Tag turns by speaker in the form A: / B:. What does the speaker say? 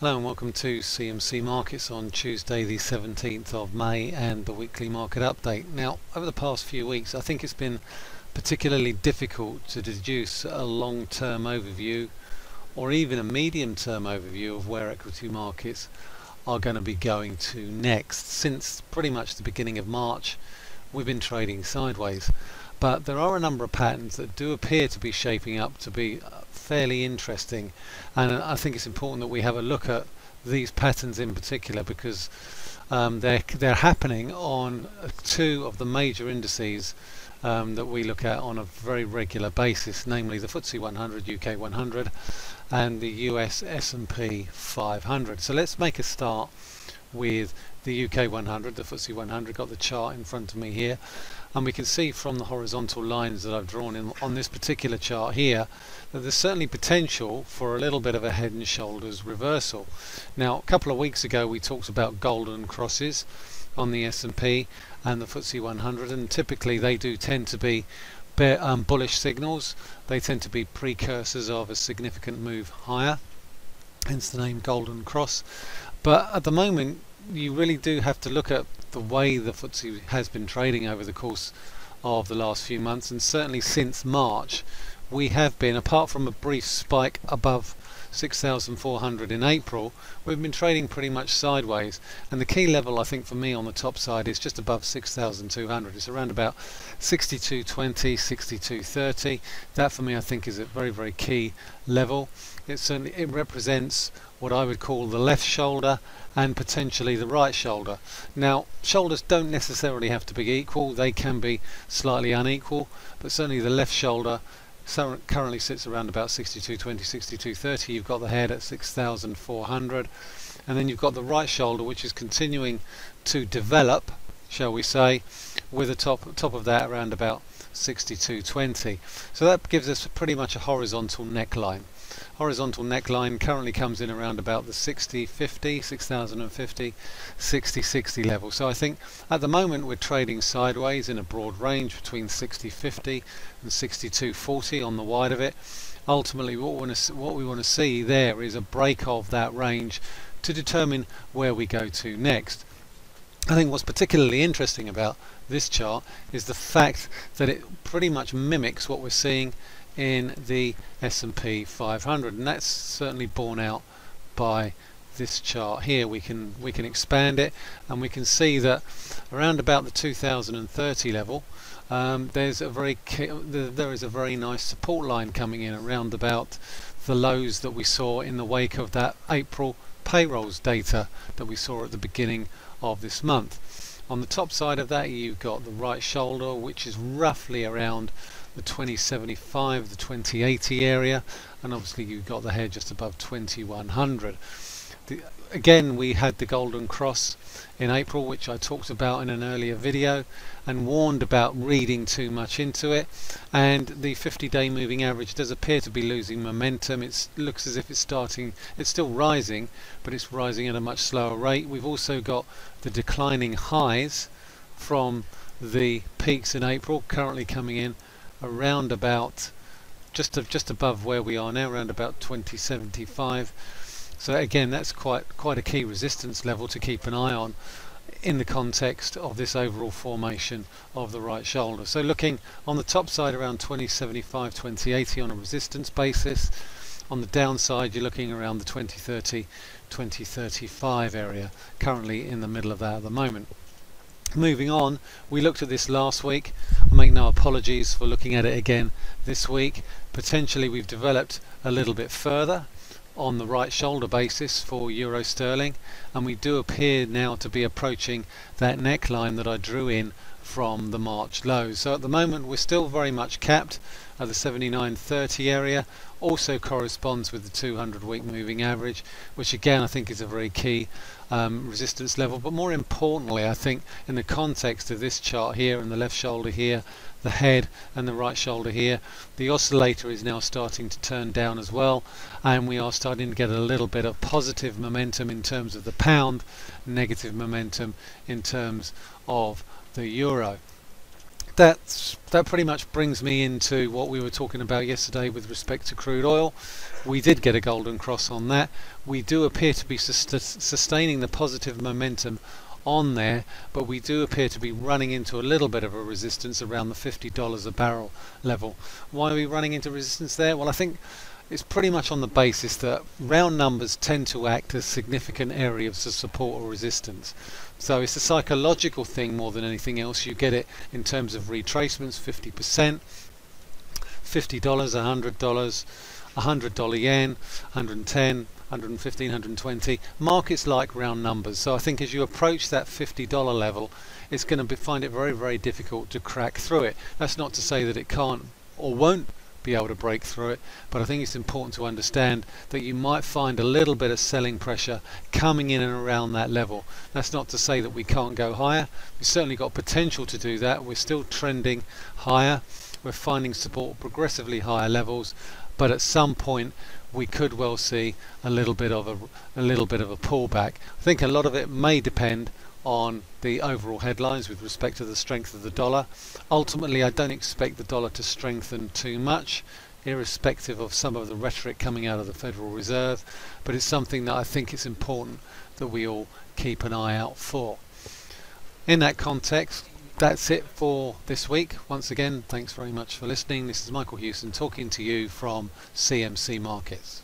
A: Hello and welcome to CMC Markets on Tuesday the 17th of May and the weekly market update. Now over the past few weeks I think it's been particularly difficult to deduce a long-term overview or even a medium-term overview of where equity markets are going to be going to next. Since pretty much the beginning of March we've been trading sideways but there are a number of patterns that do appear to be shaping up to be fairly interesting. And I think it's important that we have a look at these patterns in particular because um, they're, they're happening on two of the major indices um, that we look at on a very regular basis namely the FTSE 100 UK 100 and the US S&P 500 so let's make a start with the UK 100 the FTSE 100 got the chart in front of me here and we can see from the horizontal lines that I've drawn in on this particular chart here that there's certainly potential for a little bit of a head and shoulders reversal. Now a couple of weeks ago we talked about golden crosses on the S&P and the FTSE 100 and typically they do tend to be um, bullish signals they tend to be precursors of a significant move higher hence the name golden cross but at the moment you really do have to look at the way the FTSE has been trading over the course of the last few months and certainly since March we have been apart from a brief spike above 6,400 in April we've been trading pretty much sideways. And the key level I think for me on the top side is just above 6,200 it's around about 6220 6230 that for me I think is a very very key level. It certainly it represents what I would call the left shoulder and potentially the right shoulder. Now shoulders don't necessarily have to be equal, they can be slightly unequal, but certainly the left shoulder currently sits around about 62.20, 62.30. You've got the head at 6,400 and then you've got the right shoulder which is continuing to develop, shall we say, with a top, top of that around about 62.20. So that gives us pretty much a horizontal neckline. Horizontal neckline currently comes in around about the 6050 6050 6060 level. So I think at the moment we're trading sideways in a broad range between 6050 and 6240 on the wide of it. Ultimately what we want to what we want to see there is a break of that range to determine where we go to next I think what's particularly interesting about this chart is the fact that it pretty much mimics what we're seeing in the S&P 500 and that's certainly borne out by this chart here. We can we can expand it and we can see that around about the 2030 level um, there's a very there is a very nice support line coming in around about the lows that we saw in the wake of that April payrolls data that we saw at the beginning of this month on the top side of that you've got the right shoulder which is roughly around the 2075, the 2080 area, and obviously you've got the head just above 2100. The, again, we had the Golden Cross in April, which I talked about in an earlier video and warned about reading too much into it. And the 50-day moving average does appear to be losing momentum. It looks as if it's starting, it's still rising, but it's rising at a much slower rate. We've also got the declining highs from the peaks in April currently coming in around about just just above where we are now around about 2075 so again that's quite quite a key resistance level to keep an eye on in the context of this overall formation of the right shoulder so looking on the top side around 2075 2080 on a resistance basis on the downside you're looking around the 2030 2035 area currently in the middle of that at the moment Moving on, we looked at this last week. I make no apologies for looking at it again this week. Potentially we've developed a little bit further on the right shoulder basis for euro sterling and we do appear now to be approaching that neckline that I drew in from the March lows. So at the moment we're still very much capped at the 79.30 area also corresponds with the 200 week moving average which again I think is a very key um, resistance level. But more importantly I think in the context of this chart here and the left shoulder here the head and the right shoulder here the oscillator is now starting to turn down as well. And we are starting to get a little bit of positive momentum in terms of the pound negative momentum in terms of the euro that's that pretty much brings me into what we were talking about yesterday with respect to crude oil. We did get a golden cross on that. We do appear to be sustaining the positive momentum on there, but we do appear to be running into a little bit of a resistance around the $50 a barrel level. Why are we running into resistance there? Well, I think it's pretty much on the basis that round numbers tend to act as significant areas of support or resistance. So it's a psychological thing more than anything else. You get it in terms of retracements, 50%, $50, $100, $100 yen, 110, 115, 120. Markets like round numbers. So I think as you approach that $50 level, it's going to find it very, very difficult to crack through it. That's not to say that it can't or won't be able to break through it. But I think it's important to understand that you might find a little bit of selling pressure coming in and around that level. That's not to say that we can't go higher. We've certainly got potential to do that. We're still trending higher. We're finding support progressively higher levels, but at some point we could well see a little bit of a, a little bit of a pullback. I think a lot of it may depend on the overall headlines with respect to the strength of the dollar. Ultimately, I don't expect the dollar to strengthen too much, irrespective of some of the rhetoric coming out of the Federal Reserve, but it's something that I think it's important that we all keep an eye out for. In that context, that's it for this week. Once again, thanks very much for listening. This is Michael Hewson talking to you from CMC Markets.